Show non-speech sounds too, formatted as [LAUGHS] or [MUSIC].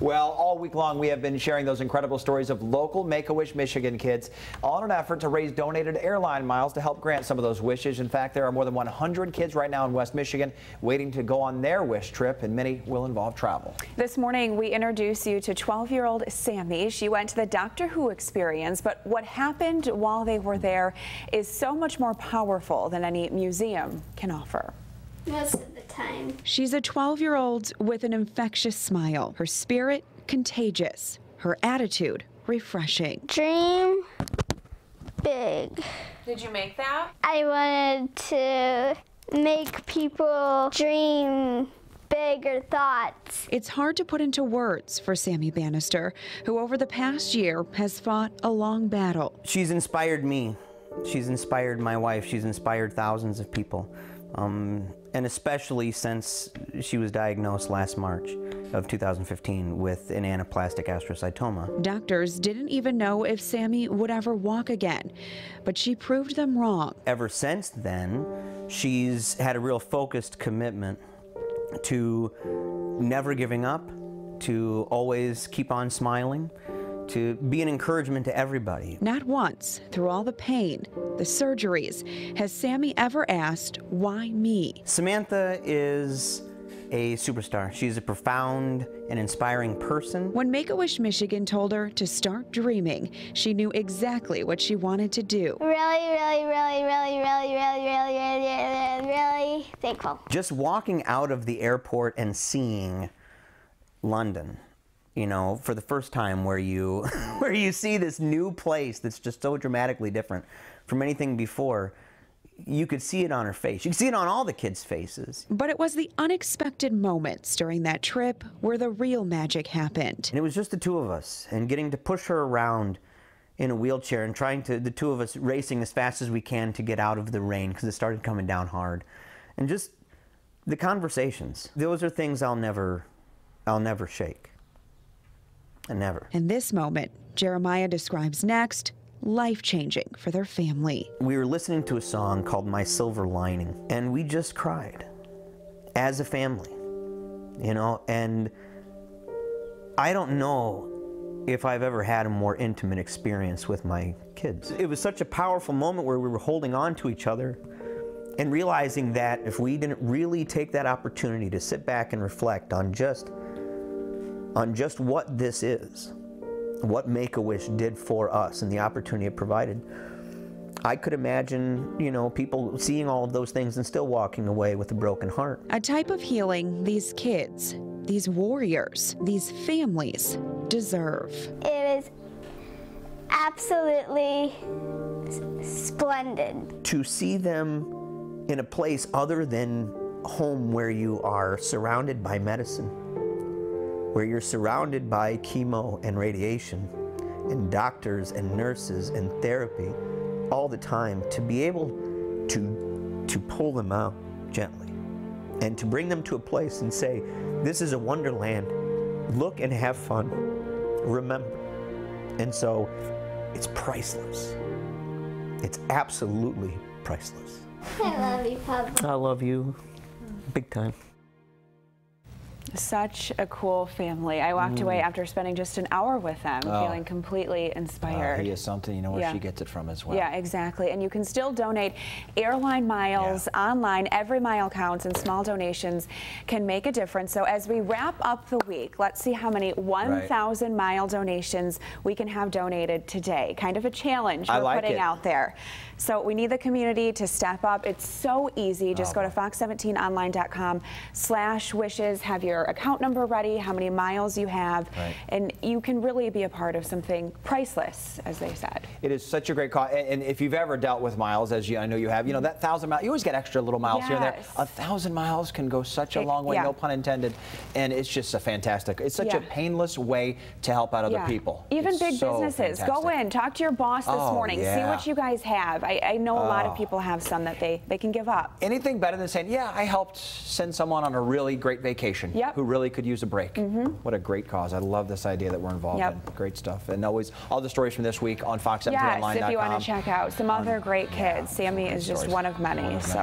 Well, all week long, we have been sharing those incredible stories of local Make-A-Wish Michigan kids all in an effort to raise donated airline miles to help grant some of those wishes. In fact, there are more than 100 kids right now in West Michigan waiting to go on their wish trip, and many will involve travel. This morning, we introduce you to 12-year-old Sami. She went to the Doctor Who experience, but what happened while they were there is so much more powerful than any museum can offer. Most of the time. She's a 12 year old with an infectious smile. Her spirit contagious. Her attitude refreshing. Dream big. Did you make that? I wanted to make people dream bigger thoughts. It's hard to put into words for Sami Bannister, who over the past year has fought a long battle. She's inspired me. She's inspired my wife. She's inspired thousands of people. Um, and especially since she was diagnosed last March of 2015 with an anaplastic astrocytoma. Doctors didn't even know if Sami would ever walk again, but she proved them wrong. Ever since then, she's had a real focused commitment to never giving up, to always keep on smiling, to be an encouragement to everybody. Not once, through all the pain, the surgeries, has Sami ever asked, why me? Samantha is a superstar. She's a profound and inspiring person. When Make-A-Wish Michigan told her to start dreaming, she knew exactly what she wanted to do. Really, really, really, really, really, really, really, really, really, really thankful. Just walking out of the airport and seeing London you know, for the first time where you [LAUGHS] where you see this new place that's just so dramatically different from anything before. You could see it on her face. You could see it on all the kids' faces. But it was the unexpected moments during that trip where the real magic happened. And it was just the two of us and getting to push her around in a wheelchair and trying to, the two of us racing as fast as we can to get out of the rain because it started coming down hard. And just the conversations. Those are things I'll never, I'll never shake. And never. In this moment, Jeremiah describes next life changing for their family. We were listening to a song called My Silver Lining, and we just cried as a family, you know, and I don't know if I've ever had a more intimate experience with my kids. It was such a powerful moment where we were holding on to each other and realizing that if we didn't really take that opportunity to sit back and reflect on just on just what this is, what Make-A-Wish did for us and the opportunity it provided. I could imagine, you know, people seeing all of those things and still walking away with a broken heart. A type of healing these kids, these warriors, these families deserve. It was absolutely splendid. To see them in a place other than home where you are surrounded by medicine where you're surrounded by chemo and radiation and doctors and nurses and therapy all the time to be able to, to pull them out gently and to bring them to a place and say, this is a wonderland. Look and have fun. Remember. And so it's priceless. It's absolutely priceless. I love you, Papa. I love you. Big time. Such a cool family. I walked mm. away after spending just an hour with them, oh. feeling completely inspired. Uh, he is something, you know where yeah. she gets it from as well. Yeah, exactly. And you can still donate airline miles yeah. online. Every mile counts, and small donations can make a difference. So as we wrap up the week, let's see how many 1,000 right. mile donations we can have donated today. Kind of a challenge we're like putting it. out there. So we need the community to step up. It's so easy. Just oh. go to fox17online.com slash wishes. Have your account number ready, how many miles you have, right. and you can really be a part of something priceless, as they said. It is such a great cause, and if you've ever dealt with miles, as you, I know you have, you know that thousand miles, you always get extra little miles yes. here and there. A thousand miles can go such a it, long way, yeah. no pun intended, and it's just a fantastic, it's such yeah. a painless way to help out other yeah. people. Even it's big so businesses, fantastic. go in, talk to your boss this oh, morning, see what you guys have. I, I know a oh. lot of oh. people have some that they, they can give up. Anything better than saying, yeah, I helped send someone on a really great vacation yep. Who really could use a break. Mm -hmm. What a great cause. I love this idea that we're involved yep. in. Great stuff. And always all the stories from this week on fox17online.com. Yes, if you want to check out some other great kids. Yeah, Sami is just one of many. One of many. So.